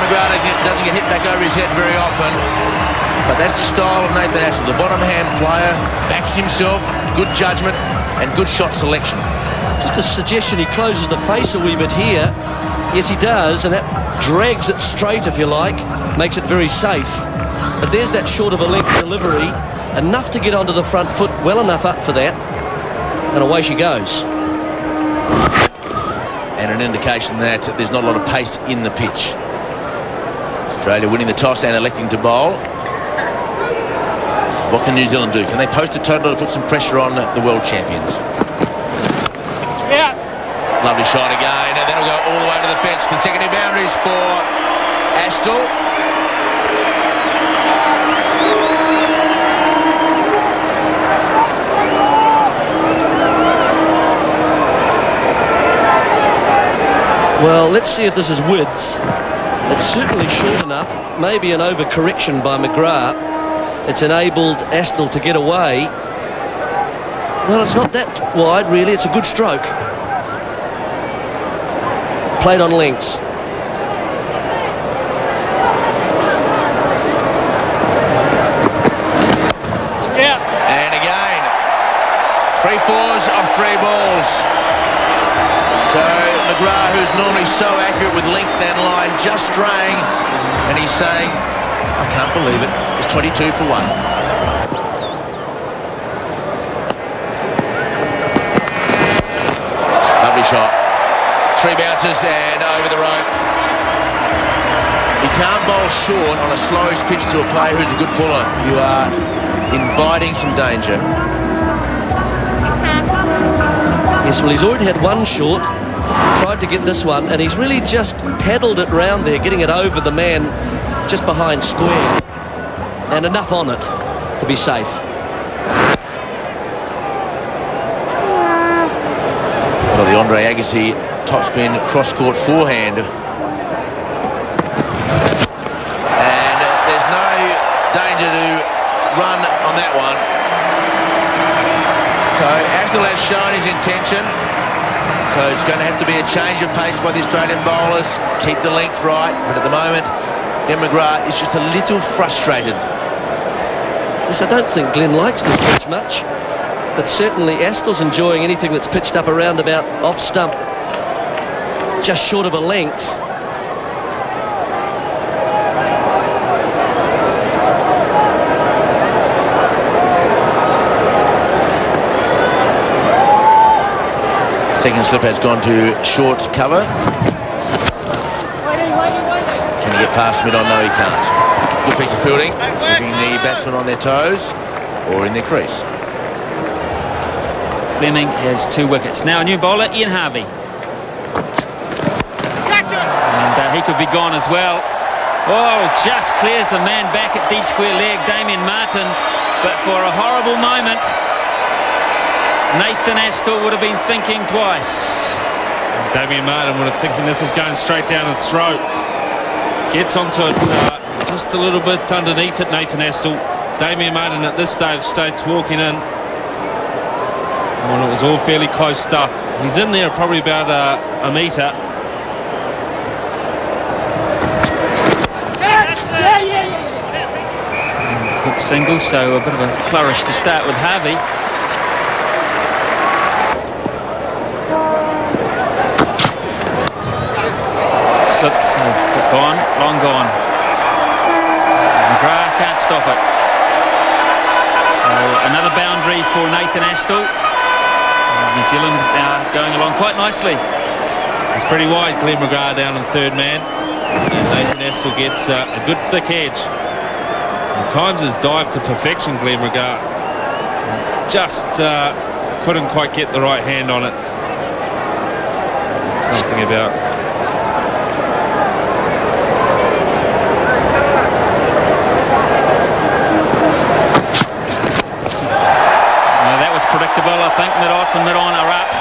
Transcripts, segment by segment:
McGrath doesn't get hit back over his head very often. But that's the style of Nathan Astle. The bottom hand player backs himself, good judgment and good shot selection. Just a suggestion, he closes the face a wee bit here. Yes, he does, and that drags it straight, if you like, makes it very safe. But there's that short of a length delivery, enough to get onto the front foot, well enough up for that. And away she goes. And an indication that there's not a lot of pace in the pitch. Australia winning the toss and electing to bowl. So what can New Zealand do? Can they post a total to put some pressure on the world champions? Yeah. Lovely shot again, and that'll go all the way to the fence. Consecutive boundaries for Astle. Well, let's see if this is width. It's certainly short enough. Maybe an overcorrection by McGrath. It's enabled Astle to get away. Well, it's not that wide, really. It's a good stroke. Played on length. Yeah. And again, three fours of three balls. So McGrath, who's normally so accurate with length and line, just straying, and he's saying, I can't believe it. It's 22 for one. Lovely shot. Three bounces and over the rope. You can't bowl short on a slowish pitch to a player who's a good puller. You are inviting some danger. Yes, well, he's already had one short, tried to get this one, and he's really just paddled it round there, getting it over the man just behind square. And enough on it to be safe. For the Andre Agassi topspin cross-court forehand. And there's no danger to run on that one. So Astle has shown his intention. So it's going to have to be a change of pace by the Australian bowlers. Keep the length right. But at the moment, Glenn McGrath is just a little frustrated. Yes, I don't think Glenn likes this pitch much. But certainly Astle's enjoying anything that's pitched up around about off stump. Just short of a length. Second slip has gone to short cover. Can he get past mid on? No, he can't. Good piece of fielding, keeping the batsmen on their toes or in their crease. Fleming has two wickets. Now a new bowler, Ian Harvey. And uh, he could be gone as well. Oh, just clears the man back at deep square leg, Damien Martyn. But for a horrible moment, Nathan Astle would have been thinking twice. Damien Martyn would have thinking this is going straight down his throat. Gets onto it uh, just a little bit underneath it, Nathan Astle. Damien Martyn at this stage starts walking in. Well, it was all fairly close stuff. He's in there probably about uh, a metre. Quick single, so a bit of a flourish to start with Harvey. Slipped, so gone, long gone. McGrath can't stop it. So another boundary for Nathan Astle. New Zealand now going along quite nicely. It's pretty wide, Glenn McGrath down in third man. And Nathan Astle gets uh, a good thick edge. Times his dive to perfection, Glenn McGrath. Just uh, couldn't quite get the right hand on it. Something about Now, that was predictable. I think mid-off and mid-on are up.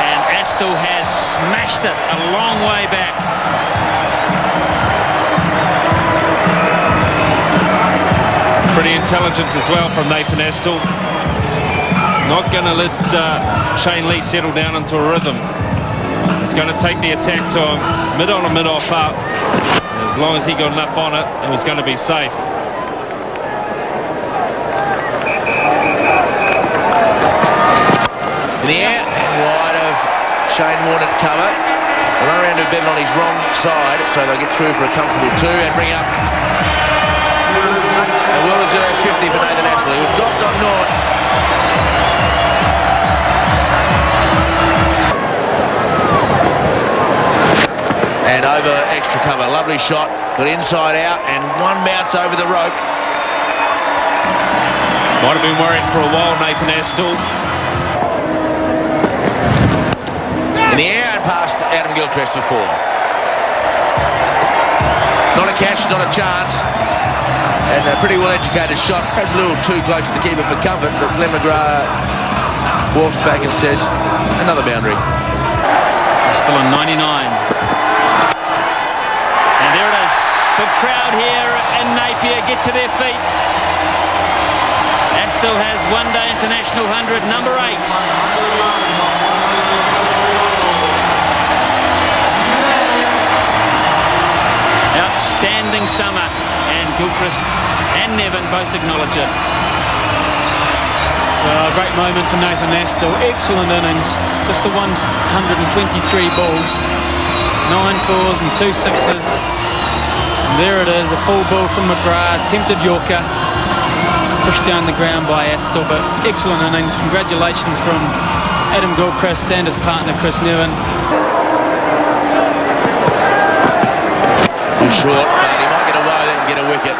And Astle has smashed it a long way back. pretty intelligent as well from Nathan Astle. Not going to let uh, Shane Lee settle down into a rhythm. He's going to take the attack to him, mid on and mid off up. There's long as he got enough on it, it was going to be safe. In the air and wide of Shane Warne at cover. They run around to Bevan on his wrong side, so they'll get through for a comfortable two and bring up a well-deserved 50 for Nathan Astle. He was dropped on Nort. And over extra cover. Lovely shot. Got inside out and one bounce over the rope. Might have been worried for a while, Nathan Astle. The air and past Adam Gilchrist for four. Not a catch, not a chance. And a pretty well-educated shot. Perhaps a little too close to the keeper for comfort, but Glenn McGrath walks back and says, another boundary. Still on 99. And there it is. The crowd here in Napier. Get to their feet. Astle has one day international 100, number eight. Outstanding summer, and Gilchrist and Nevin both acknowledge it. Uh, great moment for Nathan Astle. Excellent innings. Just the 123 balls. Nine fours and two sixes. And there it is, a full ball from McGrath. Tempted Yorker. Pushed down the ground by Astle, but excellent innings. Congratulations from Adam Gilchrist and his partner Chris Nevin. Short, but he might get away and get a wicket.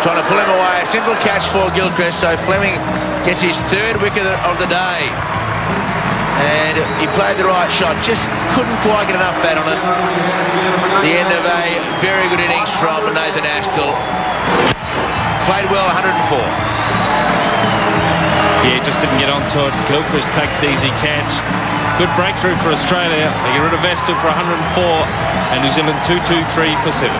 Trying to pull him away. A simple catch for Gilchrist, so Fleming gets his third wicket of the day. And he played the right shot, just couldn't quite get enough bat on it. The end of a very good innings from Nathan Astle. Played well, 104. Yeah, just didn't get onto it. Gilchrist takes easy catch. Good breakthrough for Australia. They get rid of Astle for 104 and New Zealand 2-2-3 for 7.